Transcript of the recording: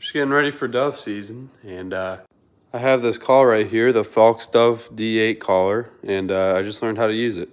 Just getting ready for dove season, and uh, I have this call right here, the Faulk's Dove D8 caller, and uh, I just learned how to use it.